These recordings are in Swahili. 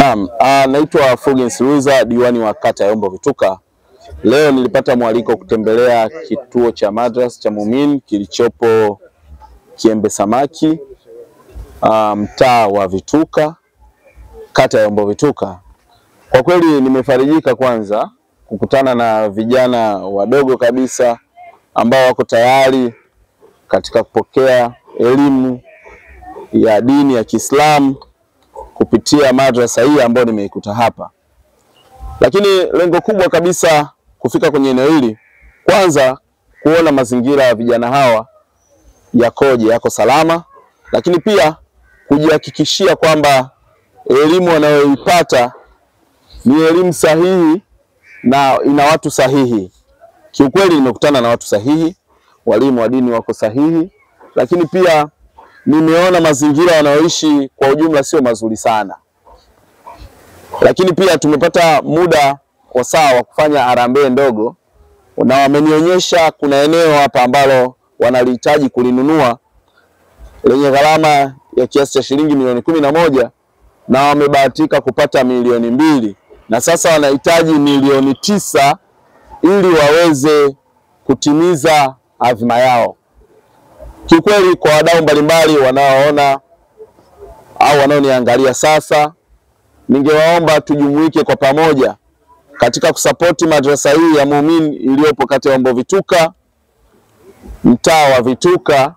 Naam, ah, naitwa Fulgens Luiza, diwani wa kata ya Yombo Vituka. Leo nilipata mwaliko kutembelea kituo cha madras cha Mumin kilichopo Kiembe Samaki, ah, mtaa wa Vituka, kata ya Yombo Vituka. Kwa kweli nimefarijika kwanza kukutana na vijana wadogo kabisa ambao wako tayari katika kupokea elimu ya dini ya Kiislamu kupitia madrasa hii ambayo nimeikuta hapa. Lakini lengo kubwa kabisa kufika kwenye eneo hili, kwanza kuona mazingira ya vijana hawa yakoje, yako salama, lakini pia kujihakikishia kwamba elimu wanayoipata ni elimu sahihi na ina watu sahihi. Kiukweli nimekutana na watu sahihi, walimu wa dini wako sahihi, lakini pia nimeona mazingira wanayoishi kwa ujumla sio mazuri sana, lakini pia tumepata muda kwa saa wa kufanya harambee ndogo, na wamenionyesha kuna eneo hapa ambalo wanalihitaji kulinunua lenye gharama ya kiasi cha shilingi milioni kumi na moja na wamebahatika kupata milioni mbili na sasa wanahitaji milioni tisa ili waweze kutimiza azma yao. Kiukweli, kwa wadau mbalimbali wanaoona au wanaoniangalia sasa, ningewaomba tujumuike kwa pamoja katika kusapoti madrasa hii ya Mumin iliyopo kati ya Yombo Vituka, mtaa wa Vituka,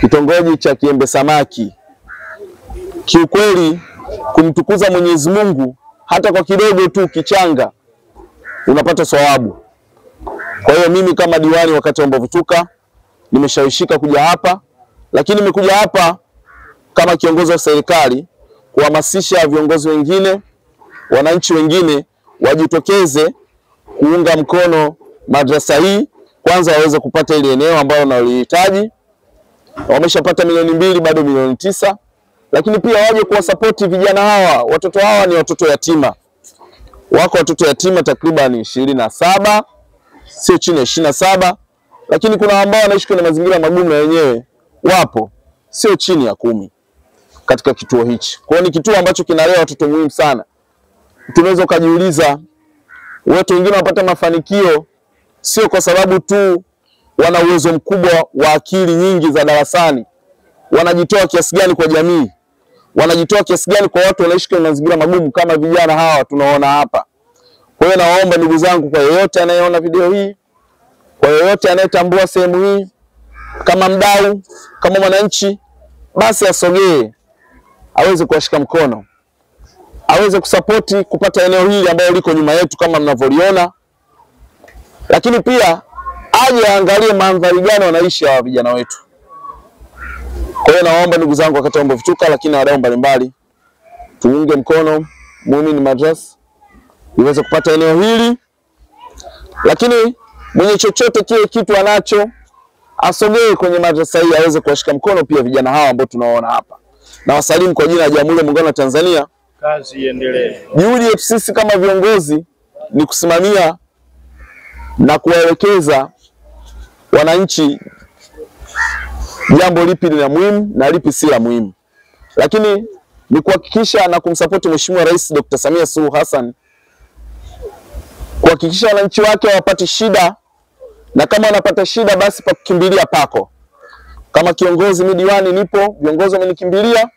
kitongoji cha Kiembe Samaki. Kiukweli, kumtukuza Mwenyezi Mungu hata kwa kidogo tu kichanga unapata thawabu. Kwa hiyo mimi kama diwani wa kata ya nimeshawishika kuja hapa, lakini nimekuja hapa kama kiongozi wa serikali kuhamasisha viongozi wengine, wananchi wengine wajitokeze kuunga mkono madrasa hii, kwanza waweze kupata ile eneo ambalo wanalihitaji. Wameshapata milioni mbili, bado milioni tisa, lakini pia waje kuwasapoti vijana hawa. Watoto hawa ni watoto yatima, wako watoto yatima takriban ishirini na saba, sio chini ya ishirini na saba lakini kuna ambao wanaishi kwenye mazingira magumu na wenyewe wapo sio chini ya kumi katika kituo hichi. Kwa hiyo ni kituo ambacho kinalea watoto muhimu sana. Tunaweza ukajiuliza, watu wengine wanapata mafanikio sio kwa sababu tu wana uwezo mkubwa wa akili nyingi za darasani, wanajitoa kiasi gani kwa jamii, wanajitoa kiasi gani kwa watu wanaishi kwenye mazingira magumu kama vijana hawa tunaona hapa. Kwa hiyo nawaomba ndugu zangu, kwa yeyote anayeona video hii kwa yoyote anayetambua sehemu hii kama mdau, kama mwananchi, basi asogee. Aweze kuwashika mkono, aweze kusapoti kupata eneo hili ambalo liko nyuma yetu kama mnavyoliona, lakini pia aje aangalie mandhari gani wanaishi hawa vijana wetu. Kwa hiyo nawaomba ndugu zangu wakati ambao Vituka, lakini na wadau mbalimbali, tuunge mkono Muumini Madrasa iweze kupata eneo hili, lakini mwenye chochote kile kitu anacho asogee kwenye madrasa hii aweze kuwashika mkono pia vijana hawa ambao tunaona hapa, na wasalimu kwa jina la Jamhuri ya Muungano wa Tanzania. Kazi iendelee. Juhudi yetu sisi kama viongozi ni kusimamia na kuwaelekeza wananchi jambo lipi ni la muhimu na lipi si la muhimu, lakini ni kuhakikisha na kumsapoti Mheshimiwa Rais Dr. Samia Suluhu Hassan kuhakikisha wananchi wake hawapati shida, na kama wanapata shida basi pa kukimbilia pako. Kama kiongozi mimi diwani nipo, viongozi wamenikimbilia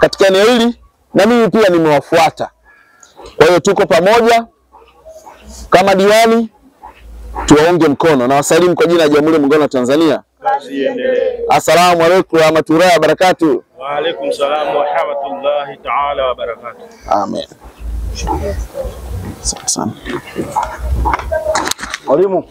katika eneo hili na mimi pia nimewafuata. Kwa hiyo tuko pamoja kama diwani, tuwaunge mkono na wasalimu kwa jina la Jamhuri ya Muungano wa Tanzania. Assalamu alaykum wa rahmatullahi wa barakatuh. Wa alaykum salaam wa rahmatullahi taala wa barakatuh. Amen. Sasa mwalimu